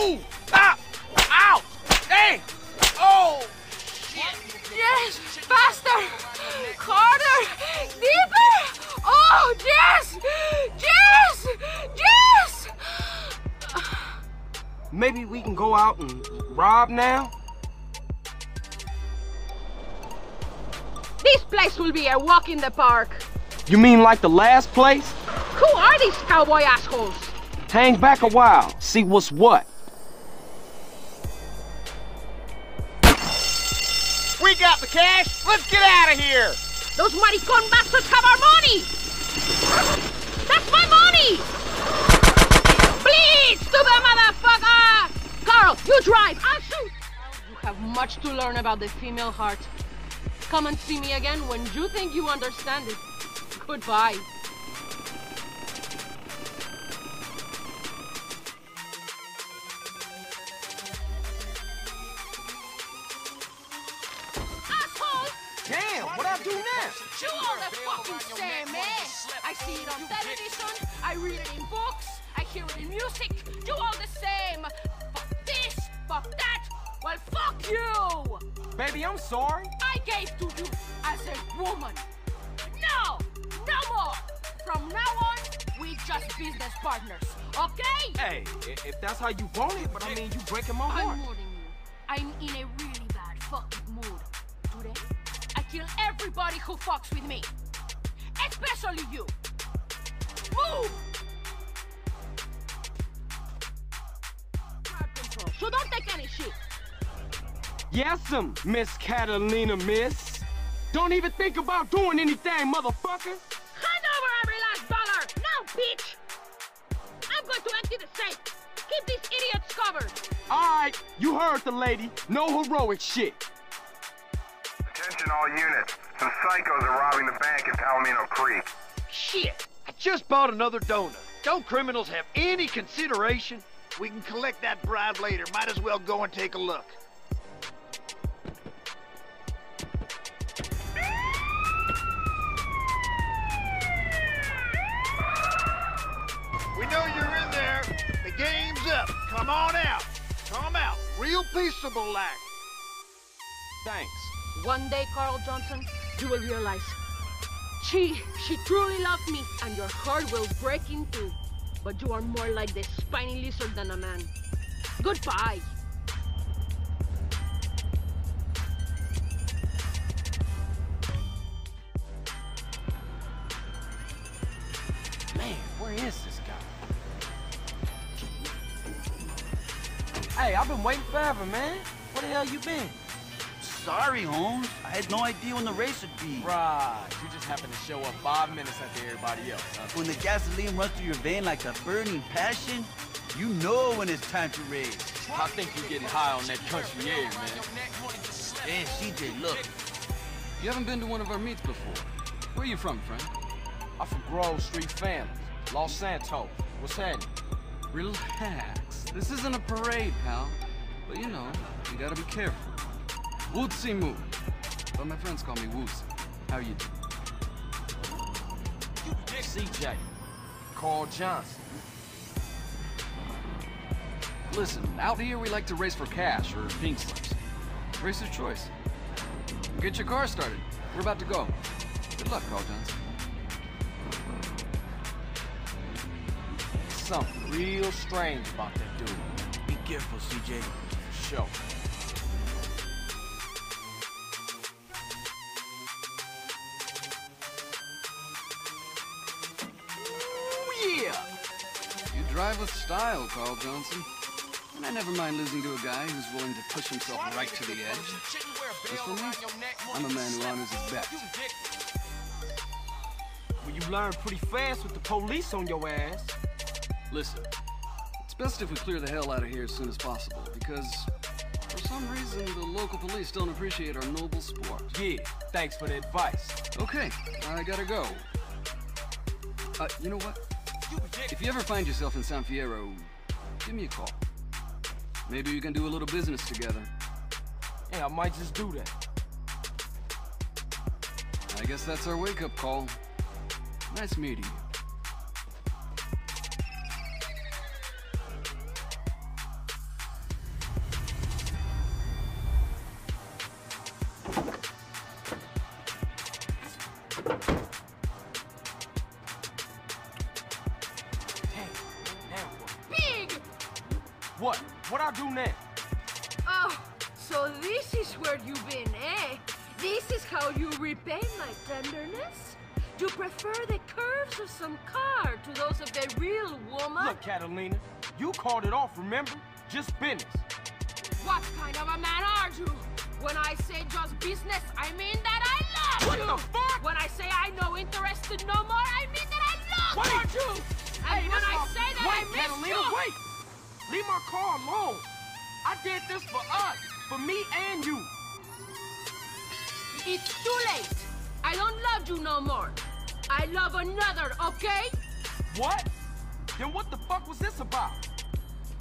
Ooh! Stop! Ow! Hey! Oh! Yes! Faster! Harder! Deeper! Oh, yes! Yes! Yes! Maybe we can go out and rob now? This place will be a walk in the park. You mean like the last place? Who are these cowboy assholes? Hang back a while, see what's what. We got the cash. Let's get out of here. Those maricon bastards have our money! That's my money! Please, stupid motherfucker! Carl, you drive, I'll shoot! You have much to learn about the female heart. Come and see me again when you think you understand it. Goodbye. Yes'm, Miss Catalina, miss. Don't even think about doing anything, motherfucker. Hand over every last dollar! Now, bitch! I'm going to empty the safe. Keep these idiots covered. All right, you heard the lady. No heroic shit. Attention all units. Some psychos are robbing the bank in Palomino Creek. Shit. I just bought another donut. Don't criminals have any consideration? We can collect that bribe later. Might as well go and take a look. Peaceable like. Thanks. One day, Carl Johnson, you will realize she she truly loved me, and your heart will break in two. But you are more like the spiny lizard than a man. Goodbye. Been waiting forever, man. Where the hell you been? Sorry, Holmes. I had no idea when the race would be. Right, you just happened to show up five minutes after everybody else, huh? When the gasoline runs through your vein like a burning passion, you know when it's time to race. I think you're getting high on that country air, man. Hey, CJ, look. You haven't been to one of our meets before. Where you from, friend? I'm from Grove Street Family, Los Santos. What's happening? Relax. This isn't a parade, pal. But you know, you gotta be careful. Wu Zi Mu. But my friends call me Woozie. How you doing? CJ. Carl Johnson. Listen, out here we like to race for cash or pink slips. Racer's choice. Get your car started. We're about to go. Good luck, Carl Johnson. Something real strange about that dude. Be careful, CJ show. Ooh, yeah! You drive with style, Carl Johnson. And I never mind losing to a guy who's willing to push himself right to the edge. As for me, I'm a man who honors his bet. Well, you learn pretty fast with the police on your ass. Listen, it's best if we clear the hell out of here as soon as possible, because some reason the local police don't appreciate our noble sport. Yeah, thanks for the advice. Okay, I gotta go. Uh, you know what? If you ever find yourself in San Fierro, give me a call. Maybe we can do a little business together. Yeah, I might just do that. I guess that's our wake-up call. Nice meeting you. Business, I mean that I love What you! the fuck? When I say I no interested no more, I mean that I love Wait! you! And Hey, when I say that wait, I miss Catalina, you... wait! Leave my car alone. I did this for us, for me and you. It's too late. I don't love you no more. I love another, okay? What? Then what the fuck was this about?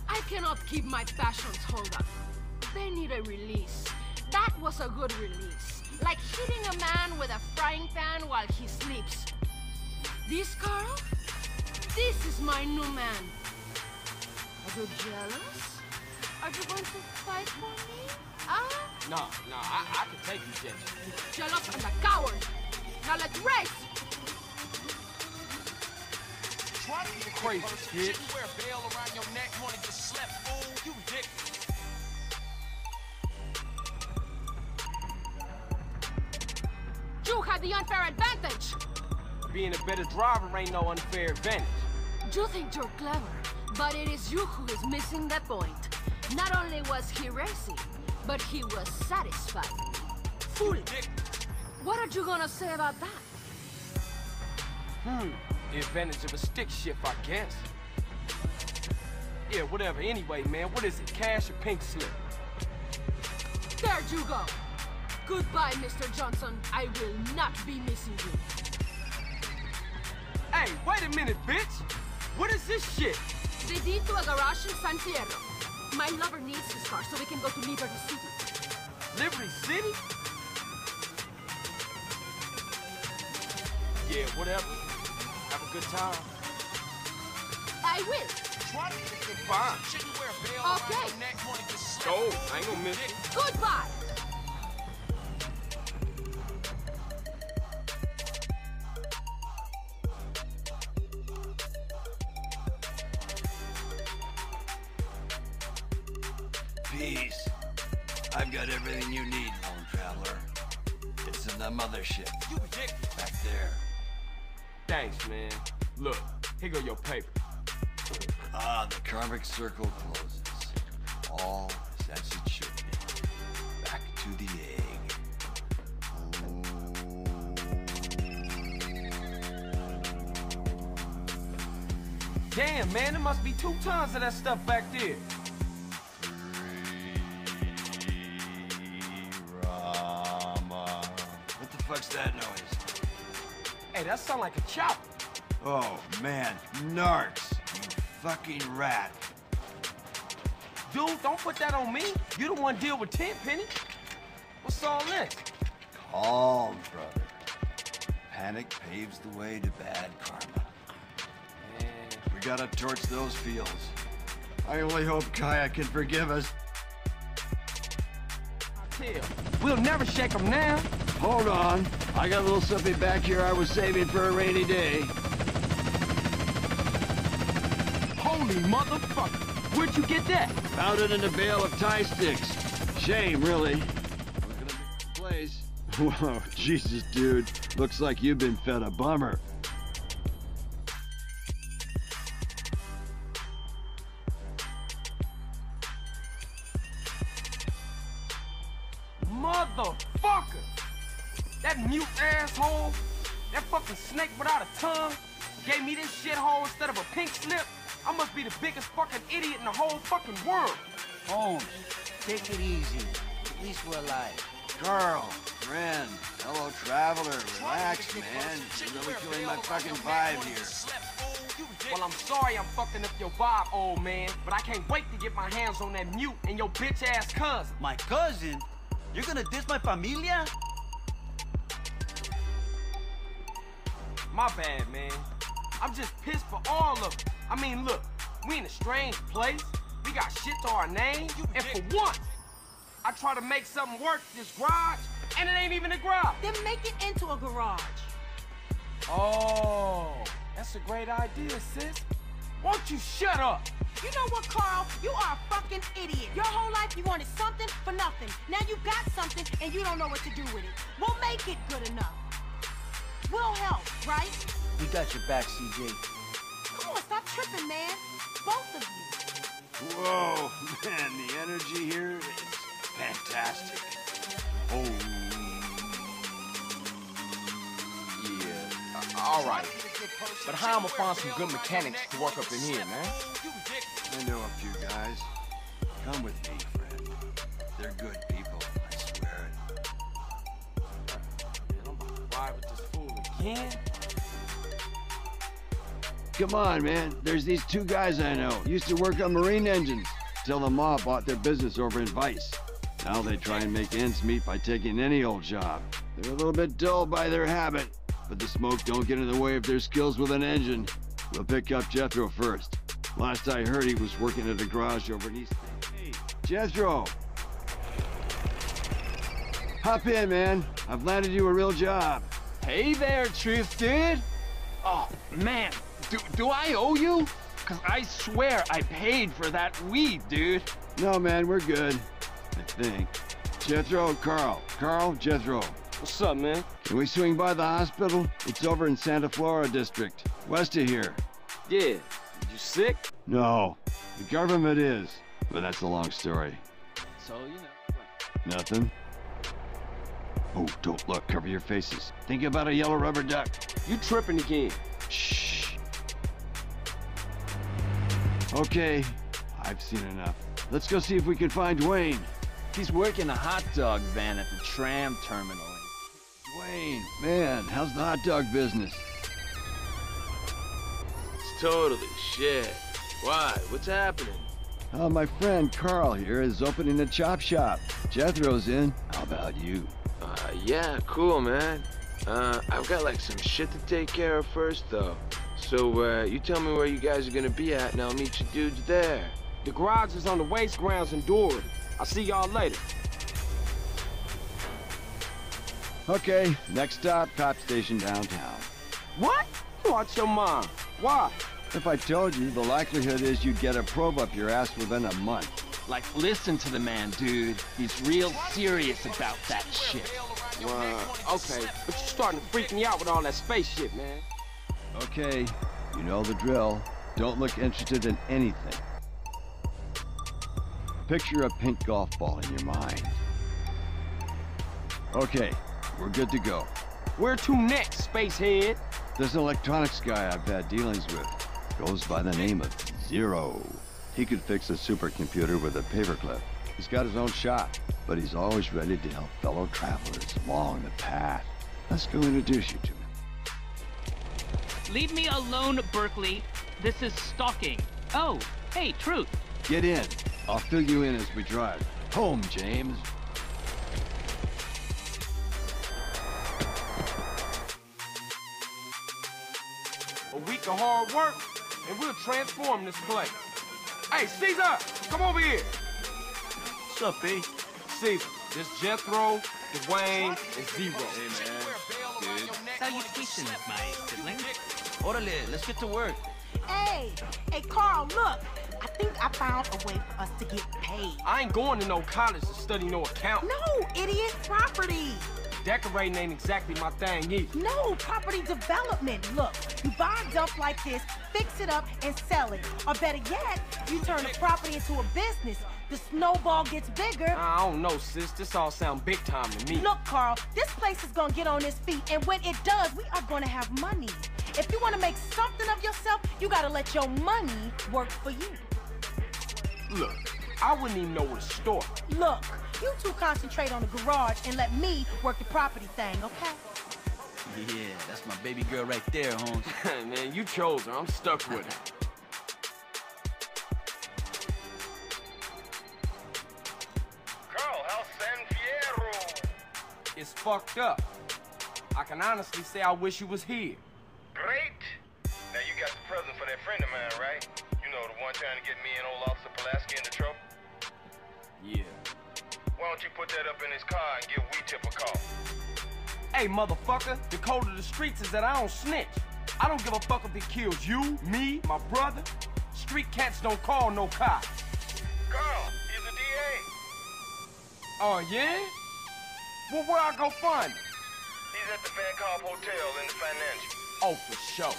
I cannot keep my passions hold up. They need a release. That was a good release. Like hitting a man with a frying pan while he sleeps. This, Carl? This is my new man. Are you jealous? Are you going to fight for me? Ah? No, nah, I, I can take rejection. Jealous and a coward. Now let's race! Crazy kid. You had the unfair advantage. Being a better driver ain't no unfair advantage. You think you're clever, but it is you who is missing the point. Not only was he racing, but he was satisfied. Fully. What are you gonna say about that? Hmm, the advantage of a stick shift, I guess. Yeah, whatever. Anyway, man, what is it? Cash or pink slip? There you go. Goodbye, Mr. Johnson. I will not be missing you. Hey, wait a minute, bitch! What is this shit? The deed to a garage in San Fierro. My lover needs his car so we can go to Liberty City. Liberty City? Yeah, whatever. Have a good time. I will. Fine. Okay. Go. I ain't gonna miss it. Goodbye. Here go your paper. Ah, the karmic circle closes. All is as it should be. Back to the egg. Damn, man, there must be two tons of that stuff back there. Rama. What the fuck's that noise? Hey, that sound like a chopper. Oh, man. Narcs. You fucking rat. Dude, don't put that on me. You the one to deal with Tenpenny. What's all this? Calm, brother. Panic paves the way to bad karma. Man, We gotta torch those fields. I only hope Gaia can forgive us. We'll never shake them now. Hold on. I got a little something back here I was saving for a rainy day. Holy motherfucker! Where'd you get that? Found it in a bale of Thai sticks. Shame, really. Looking at the place. Whoa, Jesus, dude. Looks like you've been fed a bummer. Motherfucker! That mute asshole, that fucking snake without a tongue, gave me this shithole instead of a pink slip. I must be the biggest fucking idiot in the whole fucking world. Holmes, take it easy. At least we're alive. Carl, friend, fellow traveler, relax, man. You're really killing my fucking vibe here. Well, I'm sorry I'm fucking up your vibe, old man, but I can't wait to get my hands on that mute and your bitch ass cousin. My cousin? You're gonna diss my familia? My bad, man. I'm just pissed for all of it. I mean, look, we in a strange place. We got shit to our name, and for once, I try to make something work this garage, and it ain't even a garage. Then make it into a garage. Oh, that's a great idea, sis. Won't you shut up? You know what, Carl? You are a fucking idiot. Your whole life you wanted something for nothing. Now you got something and you don't know what to do with it. We'll make it good enough. We'll help, right? We got your back, CJ. Come on, stop tripping, man. Both of you. Whoa, man, the energy here is fantastic. Oh, Yeah, uh, all right. But how I'ma find some good mechanics to work up in here, man? I know a few guys. Come with me, friend. They're good people, I swear it. Man, I'm about to ride with this fool again. Come on, man. There's these two guys I know. Used to work on marine engines. Till the mob bought their business over in Vice. Now they try and make ends meet by taking any old job. They're a little bit dull by their habit, but the smoke don't get in the way of their skills with an engine. We'll pick up Jethro first. Last I heard, he was working at a garage over in East. Hey, Jethro! Hop in, man. I've landed you a real job. Hey there, Truth Dude. Oh, man. Do, do I owe you? Cause I swear I paid for that weed, dude. No, man, we're good. I think. Jethro, Carl. Carl, Jethro. What's up, man? Can we swing by the hospital? It's over in Santa Flora District, west of here. Yeah. You sick? No, the government is. But that's a long story. So, you know. Nothing? Oh, don't look. Cover your faces. Think about a yellow rubber duck. You tripping again. Shh. Okay, I've seen enough. Let's go see if we can find Dwayne. He's working a hot dog van at the tram terminal. Dwayne, man, how's the hot dog business? It's totally shit. Why? What's happening? Oh, my friend Carl here is opening a chop shop. Jethro's in. How about you? Uh, yeah, cool, man. Uh, I've got like some shit to take care of first, though. So, uh, you tell me where you guys are gonna be at, and I'll meet you dudes there. The garage is on the waste grounds in Doherty. I'll see y'all later. Okay, next stop, cop station downtown. What? Watch your mom. Why? If I told you, the likelihood is you'd get a probe up your ass within a month. Like, listen to the man, dude. He's real serious about that shit. Wow. Okay, but you're starting to freak me out with all that space shit, man. Okay, you know the drill. Don't look interested in anything. Picture a pink golf ball in your mind. Okay, we're good to go. Where to next, spacehead? There's an electronics guy I've had dealings with. Goes by the name of Zero. He could fix a supercomputer with a paperclip. He's got his own shop, but he's always ready to help fellow travelers along the path. Let's go introduce you to him. Leave me alone, Berkley. This is stalking. Oh, hey, Truth. Get in. I'll fill you in as we drive. Home, James. A week of hard work, and we'll transform this place. Hey, Cesar, come over here. What's up, B? Cesar, this Jethro, Dwayne, and Zero. Hey, man. Good. Salutations, my sibling. Orale, let's get to work. Hey, hey, Carl, look. I think I found a way for us to get paid. I ain't going to no college to study no account. No, idiot, property. Decorating ain't exactly my thing either. No, property development. Look, you buy a dump like this, fix it up, and sell it. Or better yet, you turn the property into a business. the snowball gets bigger. I don't know, sis. This all sound big time to me. Look, Carl, this place is gonna get on its feet, and when it does, we are gonna have money. If you wanna make something of yourself, you gotta let your money work for you. Look, I wouldn't even know where to start. Look, you two concentrate on the garage and let me work the property thing, okay? Yeah, that's my baby girl right there, Holmes. Man, you chose her. I'm stuck with her. Carl, how's San Fierro? It's fucked up. I can honestly say I wish you was here. Great. Now you got the present for that friend of mine, right? You know, the one trying to get me and old Officer Pulaski into trouble? Yeah. Why don't you put that up in his car and give WeTip a call? Hey, motherfucker, the code of the streets is that I don't snitch. I don't give a fuck if it kills you, me, my brother. Street cats don't call no cops. Carl, he's a DA. Oh, yeah? Well, where I go find him? He's at the Vank Hoff Hotel in the financial. Oh, for sure.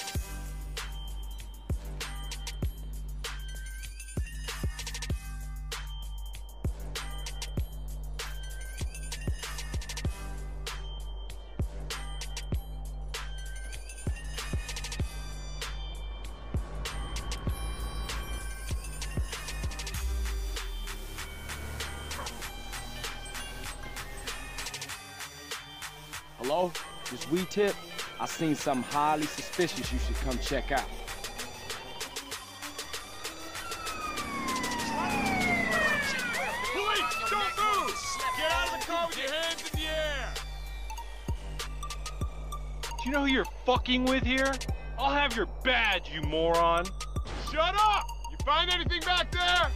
Hello? This WeTip? I seen something highly suspicious you should come check out. Police, don't move! Get out of the car with your hands in the air! Do you know who you're fucking with here? I'll have your badge, you moron. Shut up! You find anything back there?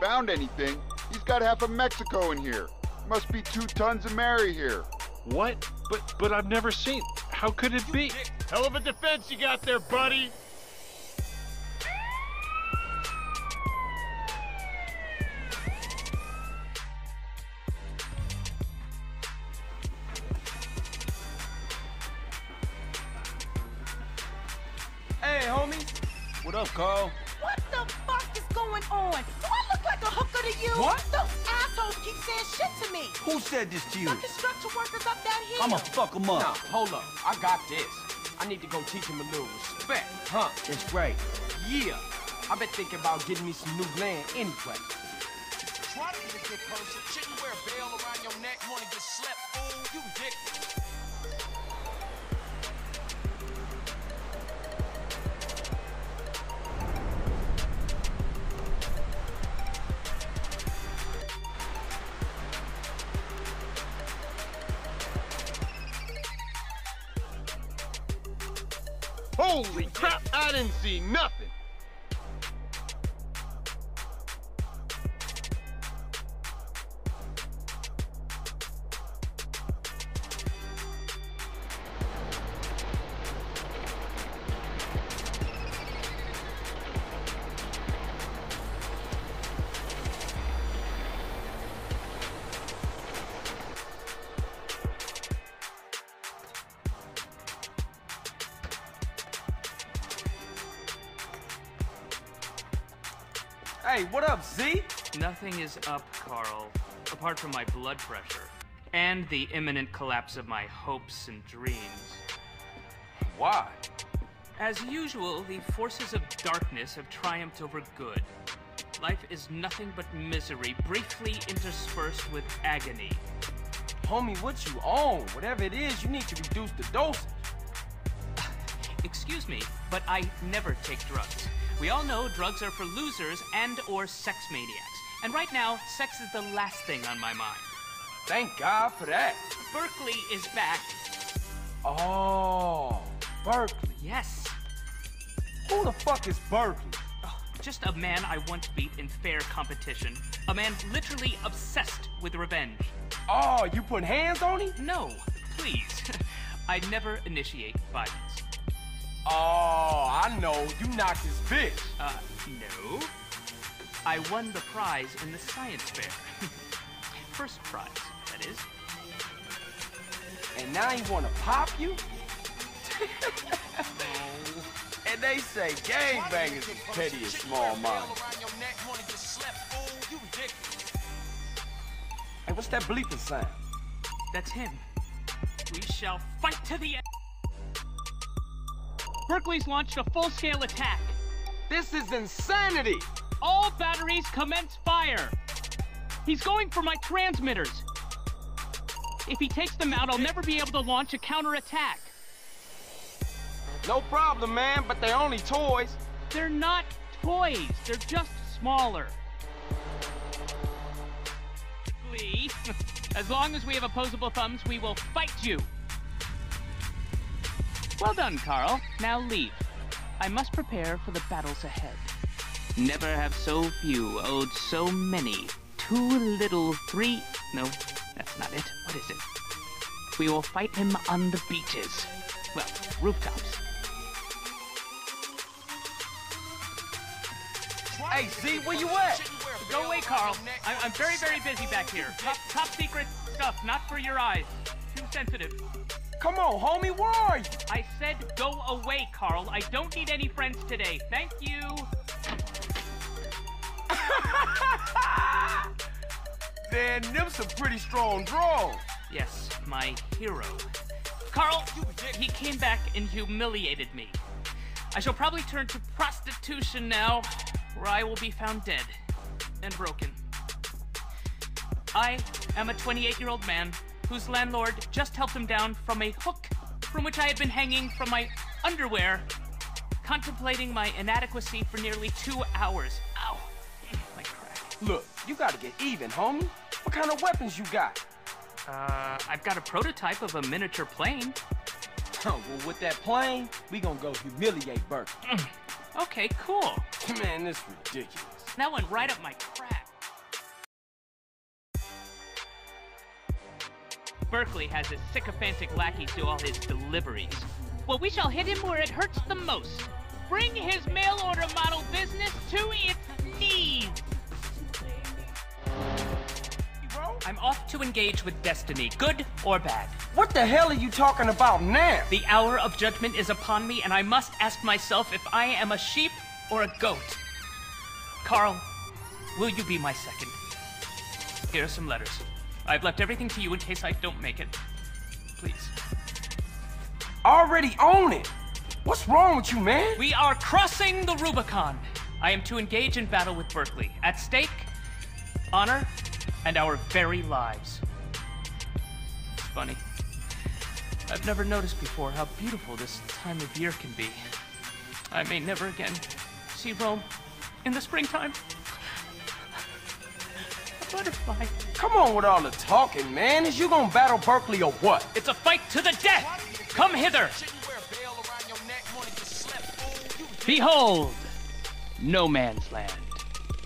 Found anything? He's got half of Mexico in here. Must be two tons of Mary here. What? But but I've never seen. How could it be? Hell of a defense you got there, buddy. Fuck him up. Nah, hold up. I got this. I need to go teach him a little respect, huh? That's right. Yeah. I've been thinking about getting me some new land anyway. Try to be a good person. Shouldn't wear a veil around your neck. Wanna get slept, fool? You dick. Holy crap! I didn't see nothing. Nothing is up, Carl, apart from my blood pressure and the imminent collapse of my hopes and dreams. Why? As usual, the forces of darkness have triumphed over good. Life is nothing but misery, briefly interspersed with agony. Homie, what you on? Whatever it is, you need to reduce the dosage. Excuse me, but I never take drugs. We all know drugs are for losers and or sex maniacs. And right now, sex is the last thing on my mind. Thank God for that. Berkley is back. Oh, Berkley. Yes. Who the fuck is Berkley? Oh, just a man I once beat in fair competition. A man literally obsessed with revenge. Oh, you put hands on him? No, please. I never initiate violence. Oh, I know. You knocked his bitch. Uh, no. I won the prize in the science fair. First prize, that is. And now he wanna pop you? and they say gangbangers is petty and small minded. Hey, what's that bleeping sound? That's him. We shall fight to the end. Berkley's launched a full-scale attack. This is insanity! All batteries commence fire. He's going for my transmitters. If he takes them out, I'll never be able to launch a counterattack. No problem, man, but they're only toys. They're not toys. They're just smaller. Lee, as long as we have opposable thumbs, we will fight you. Well done, Carl. Now leave. I must prepare for the battles ahead. Never have so few owed so many. Too little, three. No, that's not it. What is it? We will fight him on the beaches. Well, rooftops. Hey, Z, where you at? Go away, Carl. I- I'm very, very busy back here. Top, top secret stuff, not for your eyes. Too sensitive. Come on, homie, where are you? I said go away, Carl. I don't need any friends today. Thank you. Man, them some pretty strong draws. Yes, my hero. Carl, he came back and humiliated me. I shall probably turn to prostitution now, where I will be found dead and broken. I am a 28 year old man whose landlord just helped him down from a hook from which I had been hanging from my underwear, contemplating my inadequacy for nearly two hours. Ow. My crack. Look, you gotta get even, homie. What kind of weapons you got? Uh, I've got a prototype of a miniature plane. well, with that plane, we gonna go humiliate Burke. Okay, cool. Man, this ridiculous. That went right up my crack. Berkley has his sycophantic lackeys do all his deliveries. Well, we shall hit him where it hurts the most. Bring his mail order model business to its I'm off to engage with destiny, good or bad. What the hell are you talking about now? The hour of judgment is upon me, and I must ask myself if I am a sheep or a goat. Carl, will you be my second? Here are some letters. I've left everything to you in case I don't make it. Please. Already own it. What's wrong with you, man? We are crossing the Rubicon. I am to engage in battle with Berkley. At stake, honor and our very lives. It's funny. I've never noticed before how beautiful this time of year can be. I may never again see Rome in the springtime. A butterfly. Come on with all the talking, man. Is you gonna battle Berkley or what? It's a fight to the death! Come hither! Behold! No man's land.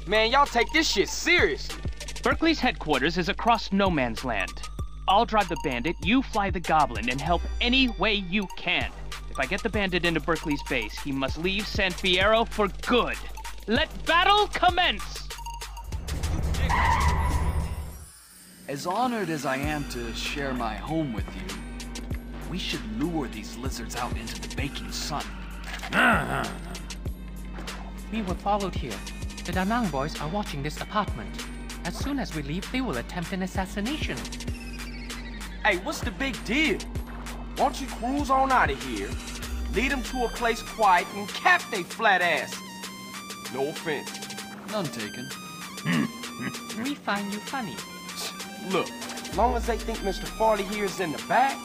Man, y'all take this shit seriously. Berkley's headquarters is across no man's land. I'll drive the bandit, you fly the goblin, and help any way you can. If I get the bandit into Berkley's base, he must leave San Fierro for good. Let battle commence! As honored as I am to share my home with you, we should lure these lizards out into the baking sun. We were followed here. The Danang boys are watching this apartment. As soon as we leave, they will attempt an assassination. Hey, what's the big deal? Won't you cruise on out of here, lead them to a place quiet, and cap they flat asses? No offense. None taken. we find you funny. Look, long as they think Mr. Farley here is in the back,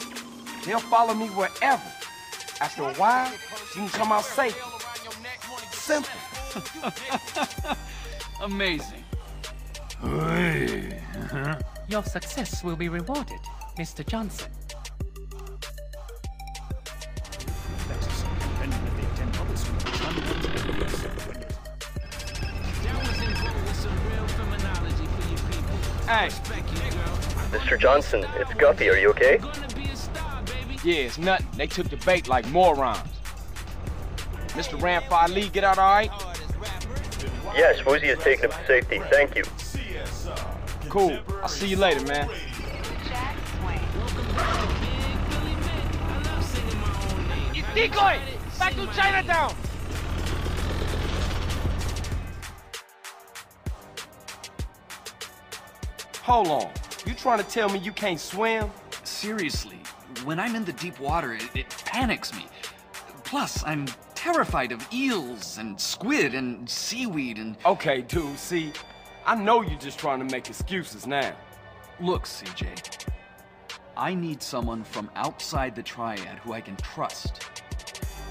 they'll follow me wherever. After a while, you can come out safe. Simple. Amazing. Your success will be rewarded, Mr. Johnson. Hey. Mr. Johnson, it's Guppy. Are you okay? Yeah, it's nothing. They took the bait like morons. Mr. Ran Fa Li, get out all right? Yes, Woozie is taking him to safety. Thank you. Cool. I'll see you later, man. Decoy! Back to Chinatown! Hold on. You trying to tell me you can't swim? Seriously, when I'm in the deep water, it, it panics me. Plus, I'm terrified of eels and squid and seaweed and... Okay, dude, see, I know you're just trying to make excuses now. Look, CJ, I need someone from outside the Triad who I can trust.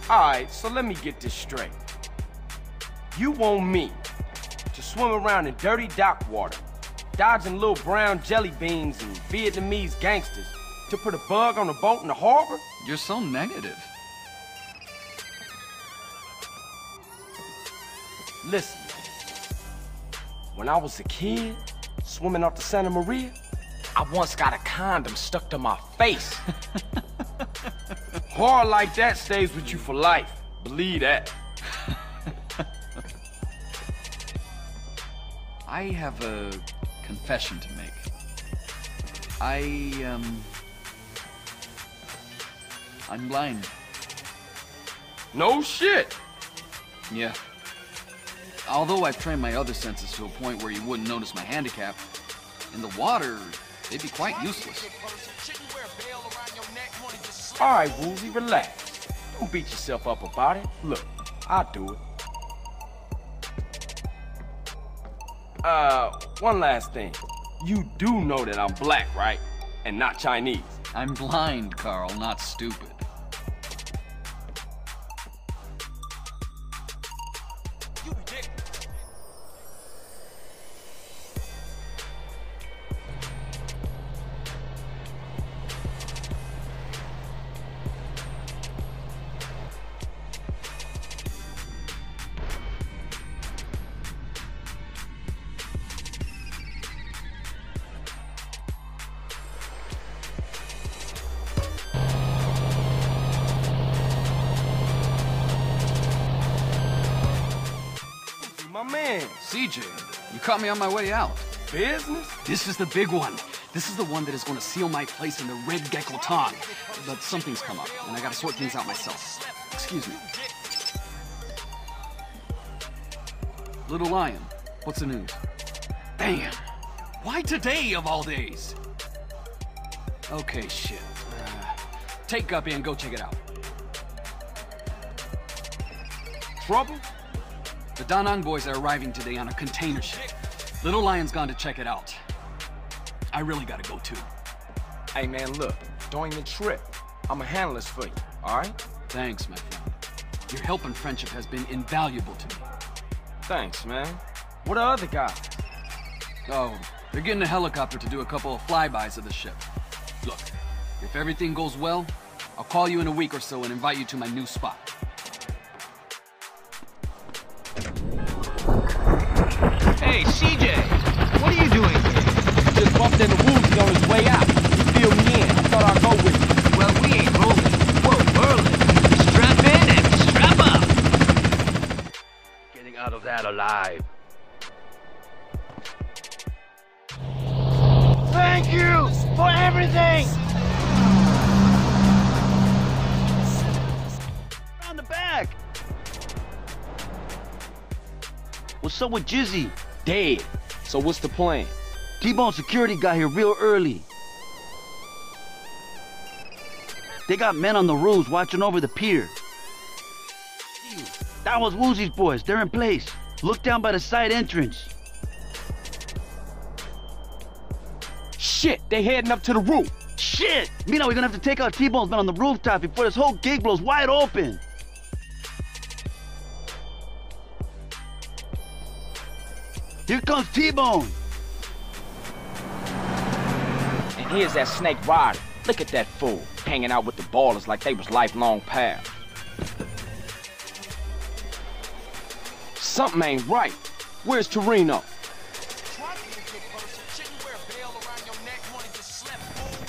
Alright, so let me get this straight. You want me to swim around in dirty dock water, dodging little brown jelly beans and Vietnamese gangsters, to put a bug on a boat in the harbor? You're so negative. Listen, when I was a kid, swimming off the Santa Maria, I once got a condom stuck to my face. Hard like that stays with you for life. Believe that. I have a confession to make. I, um... I'm blind. No shit. Yeah. Although I've trained my other senses to a point where you wouldn't notice my handicap, in the water, they'd be quite useless. All right, Woozie, relax. Don't beat yourself up about it. Look, I'll do it. Uh, one last thing. You do know that I'm black, right? And not Chinese. I'm blind, Carl, not stupid. Caught me on my way out. Business? This is the big one. This is the one that is going to seal my place in the Red Gecko Tong. But something's come up, and I gotta sort things out myself. Excuse me. Little Lion, what's the news? Damn! Why today of all days? Okay, shit. Uh, take Guppy and go check it out. Trouble? The Da Nang boys are arriving today on a container ship. Little Lion's gone to check it out. I really gotta go too. Hey man, look, during the trip, I'ma handle this for you, alright? Thanks, my friend. Your help and friendship has been invaluable to me. Thanks, man. What are other guys? Oh, they're getting a helicopter to do a couple of flybys of the ship. Look, if everything goes well, I'll call you in a week or so and invite you to my new spot. Hey, CJ! What are you doing here? Just bumped into Woozie on his way out. He filled me in. I thought I'd go with you. Well, we ain't rolling. Whoa, whirling. Strap in and strap up! Getting out of that alive. Thank you for everything! On the back! What's up with Jizzy? Dead. So what's the plan? T-Bone security got here real early. They got men on the roofs watching over the pier. That was Woozie's boys. They're in place. Look down by the side entrance. Shit, they heading up to the roof. Shit! Mina, we're gonna have to take out T-Bone's men on the rooftop before this whole gig blows wide open. Here comes T-Bone. And here's that snake rider. Look at that fool, hanging out with the ballers like they was lifelong pals. Something ain't right. Where's Toreno?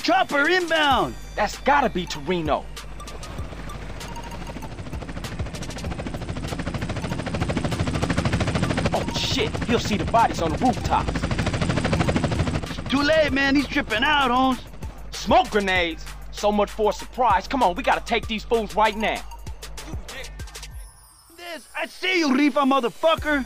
Chopper inbound! That's gotta be Toreno. shit, he'll see the bodies on the rooftops. Too late, man. He's tripping out, Holmes. Smoke grenades? So much for a surprise. Come on, we gotta take these fools right now. This, I see you, Reefa, motherfucker.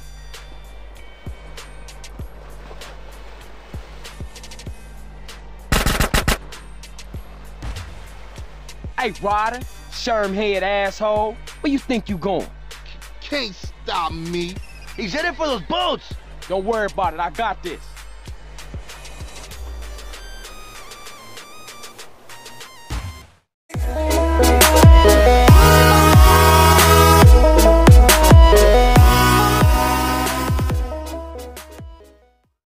Hey, Ryder, Sherm head asshole, where you think you going? C can't stop me. He's headed for those boats. Don't worry about it, I got this.